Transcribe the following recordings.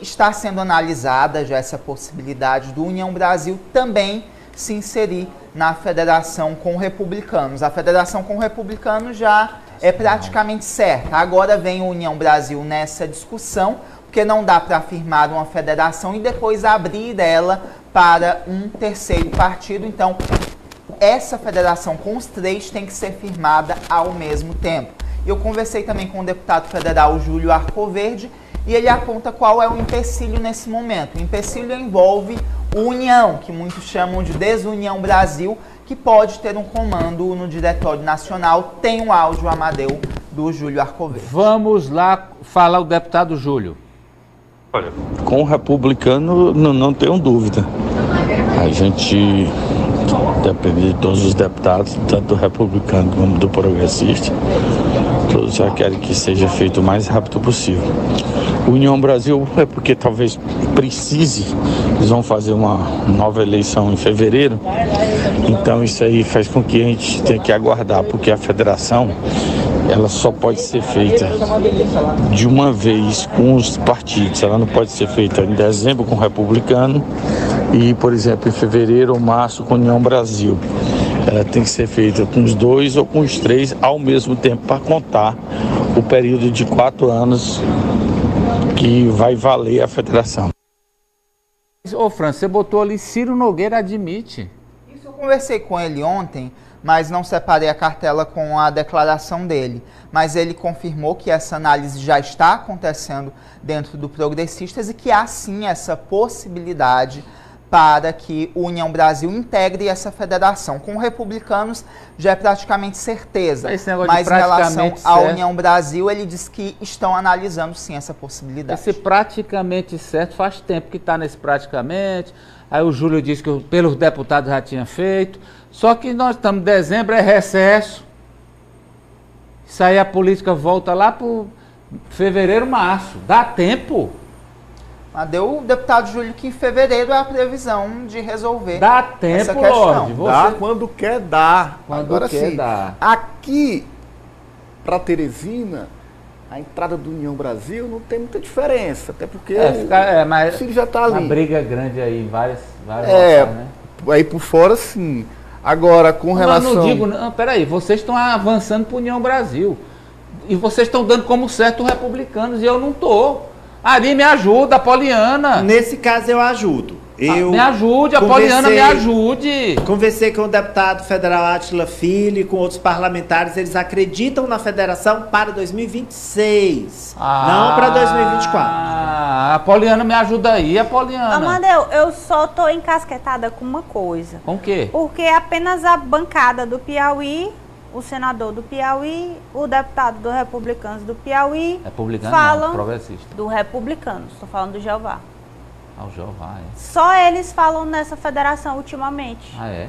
está sendo analisada já essa possibilidade do União Brasil também se inserir na federação com republicanos. A federação com republicanos já é praticamente certa. Agora vem a União Brasil nessa discussão, porque não dá para afirmar uma federação e depois abrir ela para um terceiro partido. Então, essa federação com os três tem que ser firmada ao mesmo tempo. Eu conversei também com o deputado federal Júlio Arcoverde e ele aponta qual é o empecilho nesse momento. O empecilho envolve união, que muitos chamam de desunião Brasil, que pode ter um comando no Diretório Nacional. Tem um áudio, Amadeu, do Júlio Arcoverde. Vamos lá falar o deputado Júlio. Olha, com o republicano, não, não tenho dúvida. A gente depende de todos os deputados, tanto do republicano como do progressista. Todos já querem que seja feito o mais rápido possível. União Brasil é porque talvez precise, eles vão fazer uma nova eleição em fevereiro, então isso aí faz com que a gente tenha que aguardar, porque a federação ela só pode ser feita de uma vez com os partidos, ela não pode ser feita em dezembro com o republicano e, por exemplo, em fevereiro ou março com União Brasil. Ela tem que ser feita com os dois ou com os três ao mesmo tempo para contar o período de quatro anos que vai valer a federação. Ô, Fran, você botou ali Ciro Nogueira admite. Isso eu conversei com ele ontem, mas não separei a cartela com a declaração dele. Mas ele confirmou que essa análise já está acontecendo dentro do Progressistas e que há sim essa possibilidade para que o União Brasil integre essa federação. Com republicanos já é praticamente certeza. Mas em relação à União Brasil, ele diz que estão analisando sim essa possibilidade. Esse praticamente certo faz tempo que está nesse praticamente. Aí o Júlio disse que pelos deputados já tinha feito. Só que nós estamos em dezembro, é recesso. Isso aí a política volta lá para fevereiro, março. Dá tempo. Mas deu o deputado Júlio que em fevereiro é a previsão de resolver Dá tempo, essa questão. Lorde, você... Dá quando quer dar. Quando Agora quer sim, dar. aqui para Teresina, a entrada do União Brasil não tem muita diferença, até porque é, fica, é, mas o Ciro já está ali. Uma briga grande aí, várias, várias é, né? aí por fora sim. Agora, com relação... Não, não digo, não, peraí, vocês estão avançando para União Brasil. E vocês estão dando como certo os republicanos, e eu não estou. Ari, me ajuda, Poliana. Nesse caso eu ajudo. Ah, eu me ajude, a Poliana me ajude. Conversei com o deputado federal Atila Filho e com outros parlamentares. Eles acreditam na federação para 2026, ah, não para 2024. Ah, a Poliana me ajuda aí, a Poliana. Amadeu, eu só tô encasquetada com uma coisa. Com o quê? Porque apenas a bancada do Piauí o senador do Piauí, o deputado do Republicanos do Piauí Republicano falam não, progressista. do Republicanos, estou falando do Jeová. Ah, o Jeová, é. Só eles falam nessa federação ultimamente. Ah, é?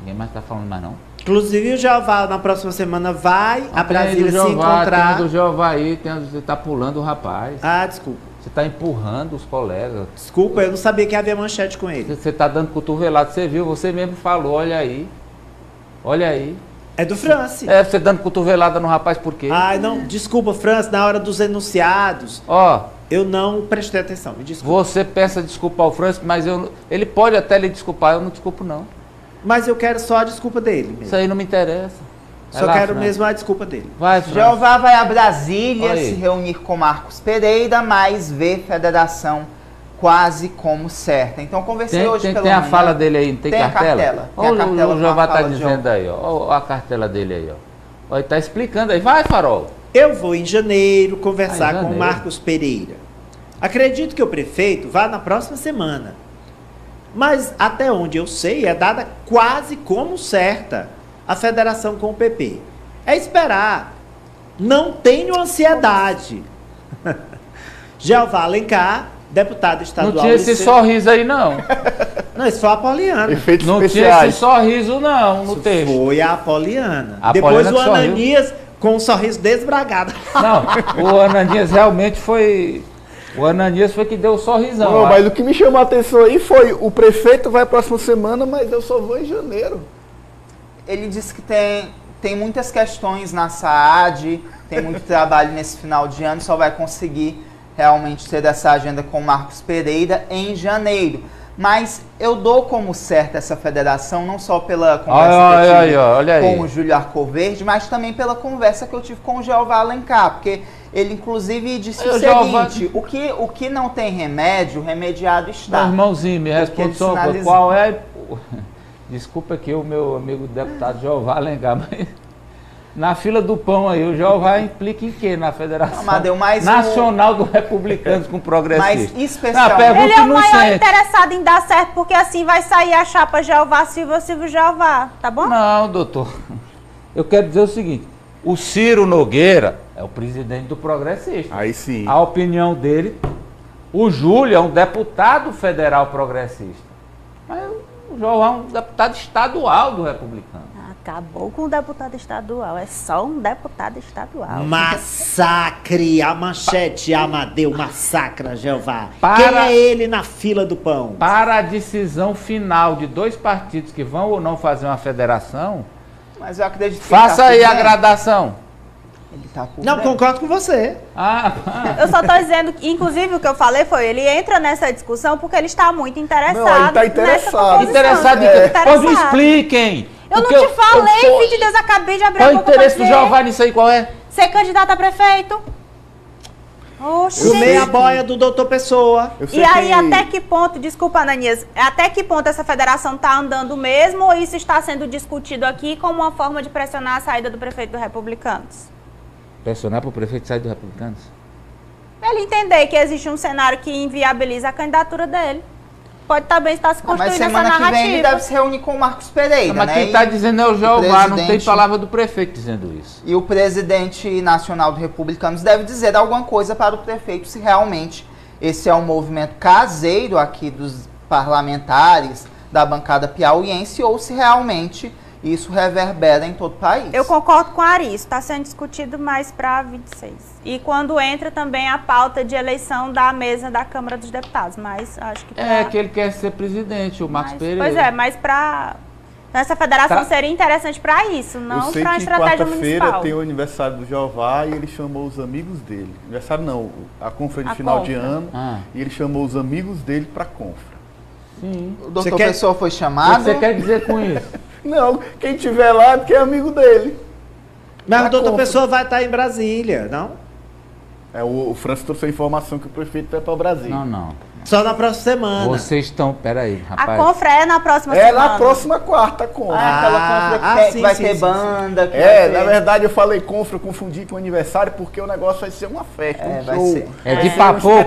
Ninguém mais está falando mais não? Inclusive o Jeová na próxima semana vai ah, a Brasília Jeová, se encontrar. Tem do Jeová aí, tem, você está pulando o rapaz. Ah, desculpa. Você está empurrando os colegas. Desculpa, eu não sabia que havia manchete com ele. Você está dando cotovelado, você viu, você mesmo falou, olha aí. Olha aí. É do France. É, você dando cotovelada no rapaz por quê? Ai, não, desculpa, France, na hora dos enunciados. Ó. Eu não prestei atenção, me desculpa. Você peça desculpa ao France, mas eu, ele pode até lhe desculpar, eu não desculpo não. Mas eu quero só a desculpa dele. Mesmo. Isso aí não me interessa. Só lá, quero mesmo a desculpa dele. Vai, Jeová vai a Brasília se reunir com Marcos Pereira, mas ver federação quase como certa. Então conversei tem, hoje tem, pela Tem manhã. a fala dele aí, tem, tem cartela? A cartela. Tem a cartela o Jeová está dizendo aí, ó. Olha a cartela dele aí, ó. Ele está explicando aí. Vai, Farol. Eu vou em janeiro conversar ah, em janeiro. com Marcos Pereira. Acredito que o prefeito vá na próxima semana. Mas até onde eu sei, é dada quase como certa a federação com o PP. É esperar. Não tenho ansiedade. Jeová Alencar deputado estadual. Não tinha esse sorriso aí, não. Não, isso foi a Apoliana. Efeitos não especiais. tinha esse sorriso, não, no isso texto. Foi a Apoliana. A Depois Apoliana o Ananias sorriu. com um sorriso desbragado. Não, o Ananias realmente foi. O Ananias foi que deu o sorrisão. Não, mas o que me chamou a atenção aí foi o prefeito vai próxima semana, mas eu só vou em janeiro. Ele disse que tem, tem muitas questões na SAAD, tem muito trabalho nesse final de ano, só vai conseguir realmente ter essa agenda com Marcos Pereira em janeiro. Mas eu dou como certa essa federação, não só pela conversa Ai, que eu ai, tive ai, aí. com o Júlio Arcoverde, mas também pela conversa que eu tive com o Jeová Alencar, porque ele inclusive disse Eu o seguinte, o que, o que não tem remédio, remediado Meu está. irmãozinho, me responde só qual é. Desculpa aqui o meu amigo deputado Jeová Alencar, mas na fila do pão aí, o Jeová implica em quê na Federação Amadeu, mas o- Nacional do Republicanos com Progressistas? Mas especialmente- pergunta Ele é o maior inocente. interessado em dar certo, porque assim vai sair a chapa Jeová Silva Silva Jeová, tá bom? Não, doutor. Eu quero dizer o seguinte: o Ciro Nogueira é o presidente do Progressista. Aí sim. A opinião dele. O Júlio é um deputado federal progressista. Mas o João é um deputado estadual do republicano. Acabou com o deputado estadual, é só um deputado estadual. Massacre, a manchete Amadeu massacra Jeová. Para- Quem é ele na fila do pão? Para a decisão final de dois partidos que vão ou não fazer uma federação, Mas eu acredito que faça tá aí a gradação. Ele tá por Não, dentro. concordo com você. Ah, Eu só tô dizendo, que, inclusive o que eu falei foi, ele entra nessa discussão porque ele está muito interessado. Não, ele tá nessa interessado. interessado em É. quê? Pois me expliquem. Eu não Porque te falei, eu sou- filho de Deus, acabei de abrir Qual a o boca interesse pra do dizer. Jeová nisso aí? Qual é? Ser candidato a prefeito. Oxi. Comer a boia do doutor Pessoa. Eu sei E aí, que- até que ponto, desculpa, Ananias, até que ponto essa federação está andando mesmo ou isso está sendo discutido aqui como uma forma de pressionar a saída do prefeito do Republicanos? Pressionar para o prefeito sair do Republicanos? Ele entender que existe um cenário que inviabiliza a candidatura dele. Pode também estar se Não, mas construindo essa semana que narrativa. vem ele deve se reunir com o Marcos Pereira, Mas né? quem E- está dizendo é o Jeová, não tem presidente- palavra do prefeito dizendo isso. E o presidente nacional do Republicanos deve dizer alguma coisa para o prefeito se realmente esse é um movimento caseiro aqui dos parlamentares da bancada piauiense ou se realmente isso reverbera em todo o país. Eu concordo com a Ari, isso está sendo discutido mais para 26. E quando entra também a pauta de eleição da mesa da Câmara dos Deputados, mas acho que... É pra- que ele quer ser presidente, o Marcos mas- Pereira. Pois é, mas para... Essa federação Tá. seria interessante para isso, não para que estratégia quarta-feira municipal. tem o aniversário do Jeová e ele chamou os amigos dele. Aniversário não, a confra de A final de confra. ano. Ah. E ele chamou os amigos dele pra confra. Sim. O doutor quer- Pessoa foi O que chamado. você quer dizer com isso? Não, quem tiver lá é porque é amigo dele. Mas o compra. Pessoa vai estar em Brasília, não? É, o, o Francis trouxe a informação que o prefeito vai para Brasília. Não, não. Só na próxima semana. Vocês estão. Peraí, A rapaz. confra é na próxima É semana. na próxima quarta, a confra. Ah, aquela confra que, ah, tem- que sim, vai sim, ter sim, banda. que É, vai na ter- verdade eu falei confra, eu confundi com aniversário, porque o negócio vai ser uma festa, É, um vai show. ser. É de Vai ser um é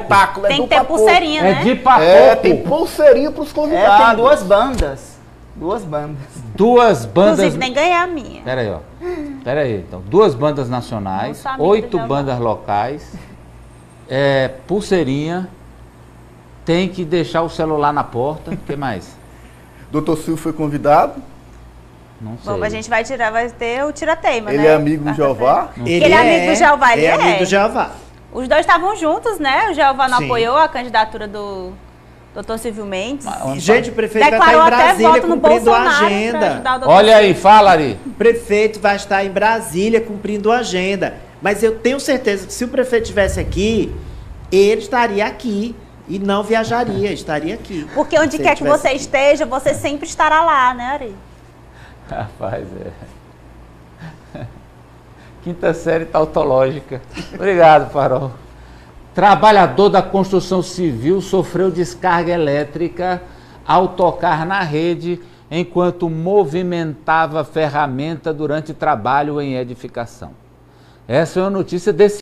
Tem do que ter papoco. pulseirinha, É né? de papoco. É, tem pulseirinha pros É, convidados. tem duas bandas. Duas bandas. Duas bandas. Inclusive, nem ganhei a minha. Peraí, ó. Peraí, então. Duas bandas nacionais, oito bandas locais, é, pulseirinha, tem que deixar o celular na porta. O que mais? Doutor Silvio foi convidado, Não sei. Bom, a gente vai tirar, vai ter o tirateima, né? ele é amigo do. Jeová. Ele é amigo do Jeová, ele é. amigo é. do Jeová. Os dois estavam juntos, né? O Jeová não Sim. apoiou a candidatura do Dr. Silvio Mendes. Gente, o prefeito Declarou vai estar em até Brasília cumprindo a agenda. Olha aí, fala, Ari. O prefeito vai estar em Brasília cumprindo a agenda. Mas eu tenho certeza que se o prefeito estivesse aqui, ele estaria aqui e não viajaria, estaria aqui. Porque onde quer que você aqui. esteja, você sempre estará lá, né, Ari? Rapaz, é. Quinta série tautológica. Obrigado, Farol. Trabalhador da construção civil sofreu descarga elétrica ao tocar na rede enquanto movimentava ferramenta durante trabalho em edificação. Essa é uma notícia desse